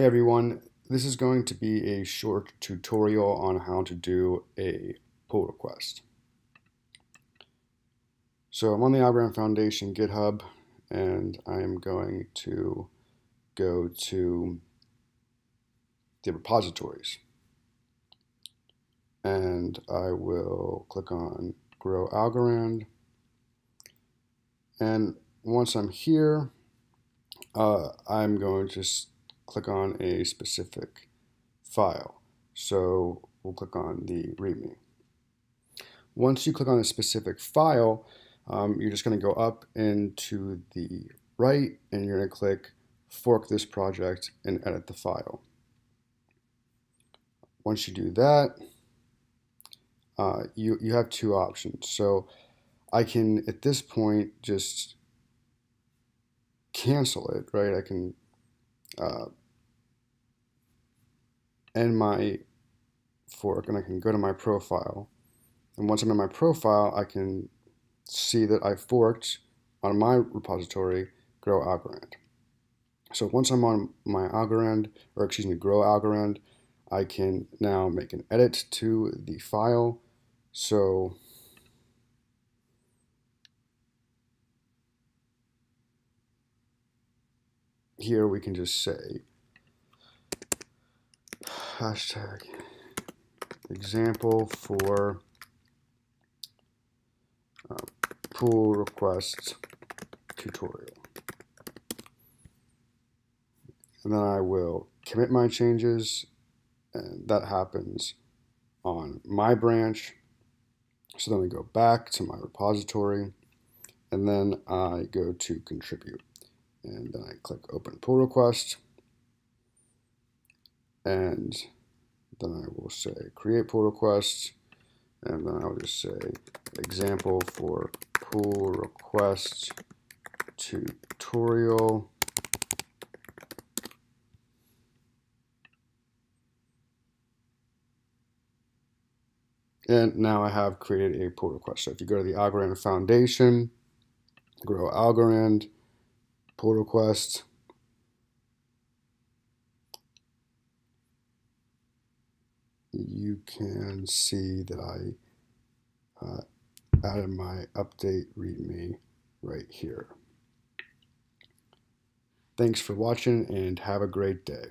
Hey everyone, this is going to be a short tutorial on how to do a pull request. So I'm on the Algorand Foundation GitHub and I'm going to go to the repositories. And I will click on Grow Algorand. And once I'm here uh, I'm going to click on a specific file. So we'll click on the README. Once you click on a specific file, um, you're just going to go up into the right and you're going to click fork this project and edit the file. Once you do that, uh, you, you have two options. So I can, at this point, just cancel it, right? I can uh, end my fork and I can go to my profile. And once I'm in my profile, I can see that I forked on my repository, Grow Algorand. So once I'm on my Algorand, or excuse me, Grow Algorand, I can now make an edit to the file. So here we can just say hashtag example for uh, pull request tutorial. And then I will commit my changes and that happens on my branch. So then we go back to my repository and then I go to contribute and then I click open pull request and then I will say create pull request and then I'll just say example for pull request tutorial. And now I have created a pull request. So if you go to the Algorand Foundation grow Algorand pull request you can see that I uh, added my update readme right here. Thanks for watching and have a great day.